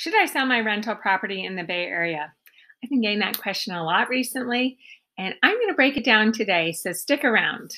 Should I sell my rental property in the Bay Area? I've been getting that question a lot recently, and I'm going to break it down today, so stick around.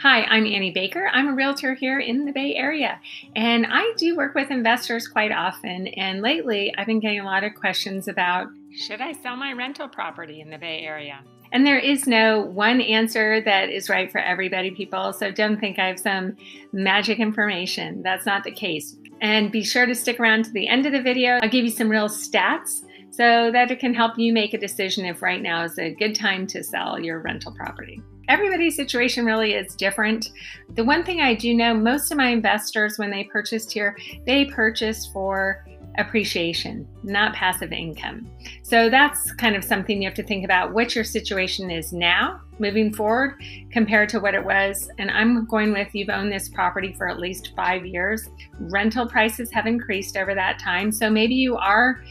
Hi, I'm Annie Baker. I'm a realtor here in the Bay Area, and I do work with investors quite often. And lately, I've been getting a lot of questions about should I sell my rental property in the Bay Area? And there is no one answer that is right for everybody, people. So don't think I have some magic information. That's not the case. And be sure to stick around to the end of the video. I'll give you some real stats so that it can help you make a decision if right now is a good time to sell your rental property. Everybody's situation really is different. The one thing I do know most of my investors, when they purchased here, they purchased for appreciation, not passive income. So that's kind of something you have to think about what your situation is now moving forward compared to what it was. And I'm going with you've owned this property for at least five years. Rental prices have increased over that time. So maybe you are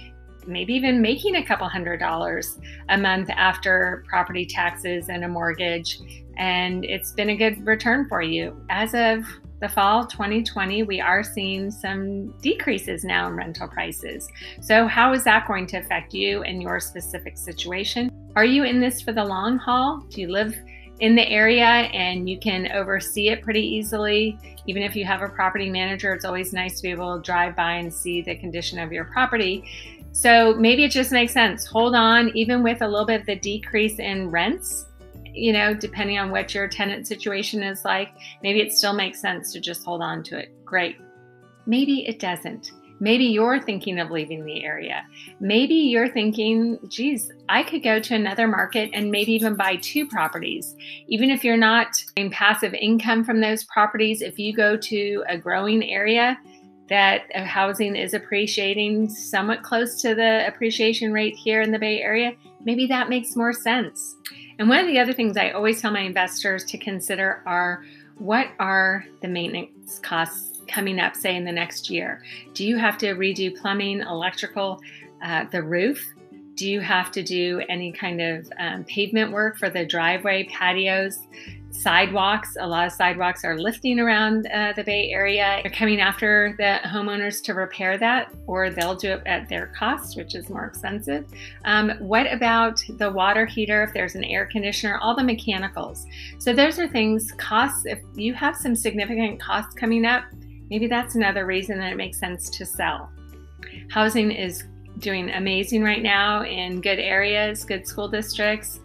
maybe even making a couple hundred dollars a month after property taxes and a mortgage. And it's been a good return for you. As of the fall 2020, we are seeing some decreases now in rental prices. So, how is that going to affect you and your specific situation? Are you in this for the long haul? Do you live in the area and you can oversee it pretty easily? Even if you have a property manager, it's always nice to be able to drive by and see the condition of your property. So, maybe it just makes sense. Hold on, even with a little bit of the decrease in rents you know, depending on what your tenant situation is like, maybe it still makes sense to just hold on to it. Great. Maybe it doesn't. Maybe you're thinking of leaving the area. Maybe you're thinking, geez, I could go to another market and maybe even buy two properties. Even if you're not getting passive income from those properties, if you go to a growing area that housing is appreciating somewhat close to the appreciation rate here in the Bay Area, maybe that makes more sense. And one of the other things I always tell my investors to consider are what are the maintenance costs coming up, say, in the next year? Do you have to redo plumbing, electrical, uh, the roof? Do you have to do any kind of um, pavement work for the driveway, patios? Sidewalks. A lot of sidewalks are lifting around uh, the Bay Area. They're coming after the homeowners to repair that, or they'll do it at their cost, which is more expensive. Um, what about the water heater? If there's an air conditioner, all the mechanicals. So those are things, costs. If you have some significant costs coming up, maybe that's another reason that it makes sense to sell. Housing is doing amazing right now in good areas, good school districts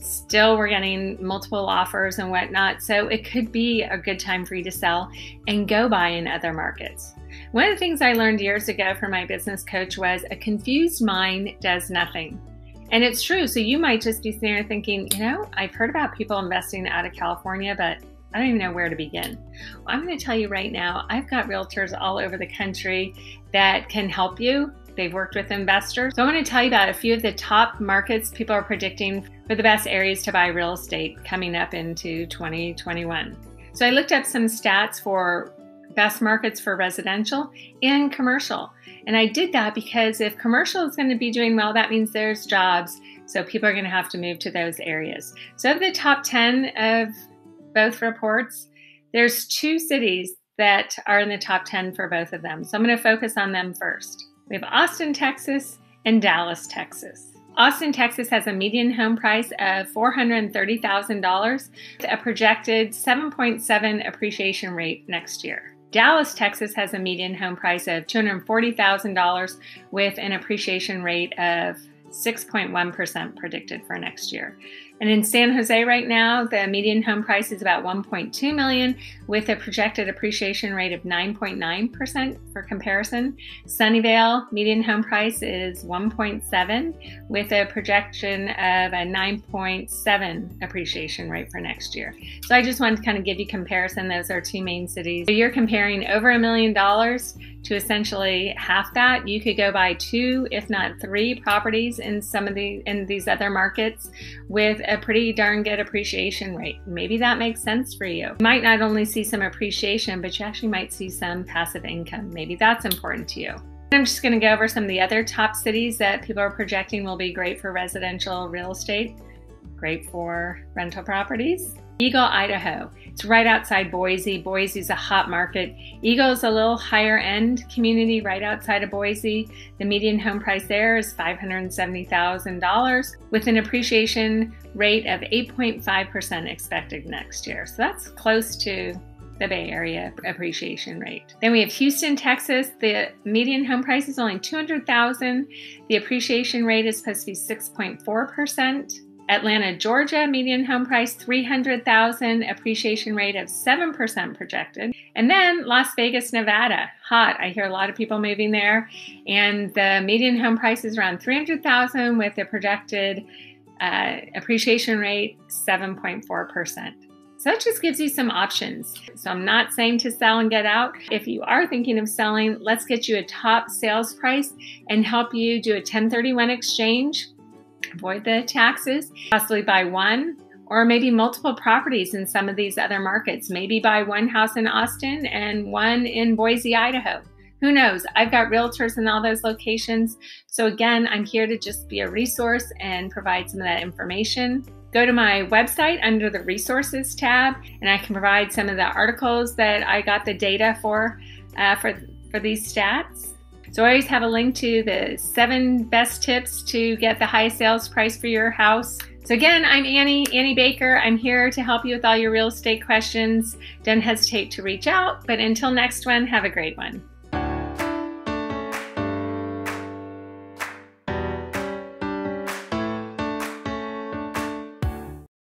still we're getting multiple offers and whatnot. So it could be a good time for you to sell and go buy in other markets. One of the things I learned years ago from my business coach was a confused mind does nothing. And it's true. So you might just be sitting there thinking, you know, I've heard about people investing out of California, but I don't even know where to begin. Well, I'm going to tell you right now, I've got realtors all over the country that can help you They've worked with investors. So I'm going to tell you about a few of the top markets people are predicting for the best areas to buy real estate coming up into 2021. So I looked up some stats for best markets for residential and commercial. And I did that because if commercial is going to be doing well, that means there's jobs. So people are going to have to move to those areas. So of the top 10 of both reports, there's two cities that are in the top 10 for both of them. So I'm going to focus on them first. We have Austin, Texas, and Dallas, Texas. Austin, Texas has a median home price of $430,000, with a projected 7.7 appreciation rate next year. Dallas, Texas has a median home price of $240,000 with an appreciation rate of 6.1% predicted for next year. And in San Jose right now, the median home price is about 1.2 million with a projected appreciation rate of 9.9% for comparison. Sunnyvale median home price is 1.7 with a projection of a 9.7 appreciation rate for next year. So I just wanted to kind of give you comparison. Those are two main cities. So you're comparing over a million dollars to essentially half that. You could go buy two, if not three properties in some of the in these other markets with a pretty darn good appreciation rate. Maybe that makes sense for you. You might not only see some appreciation, but you actually might see some passive income. Maybe that's important to you. I'm just going to go over some of the other top cities that people are projecting will be great for residential real estate. great for rental properties. Eagle, Idaho. It's right outside Boise. Boise's a hot market. Eagle is a little higher end community right outside of Boise. The median home price there is $570,000 with an appreciation rate of 8.5% expected next year. So that's close to the Bay Area appreciation rate. Then we have Houston, Texas. The median home price is only 200,000. The appreciation rate is supposed to be 6.4%. Atlanta, Georgia, median home price 300,000, appreciation rate of 7% projected. And then Las Vegas, Nevada, hot. I hear a lot of people moving there. And the median home price is around 300,000 with a projected uh, appreciation rate 7.4%. So that just gives you some options. So I'm not saying to sell and get out. If you are thinking of selling, let's get you a top sales price and help you do a 1031 exchange, avoid the taxes, possibly buy one or maybe multiple properties in some of these other markets. Maybe buy one house in Austin and one in Boise, Idaho. Who knows? I've got realtors in all those locations. So, again, I'm here to just be a resource and provide some of that information. Go to my website under the resources tab, and I can provide some of the articles that I got the data for uh, for for these stats. So I always have a link to the seven best tips to get the highest sales price for your house. So again, I'm Annie, Annie Baker. I'm here to help you with all your real estate questions. Don't hesitate to reach out. But until next one, have a great one.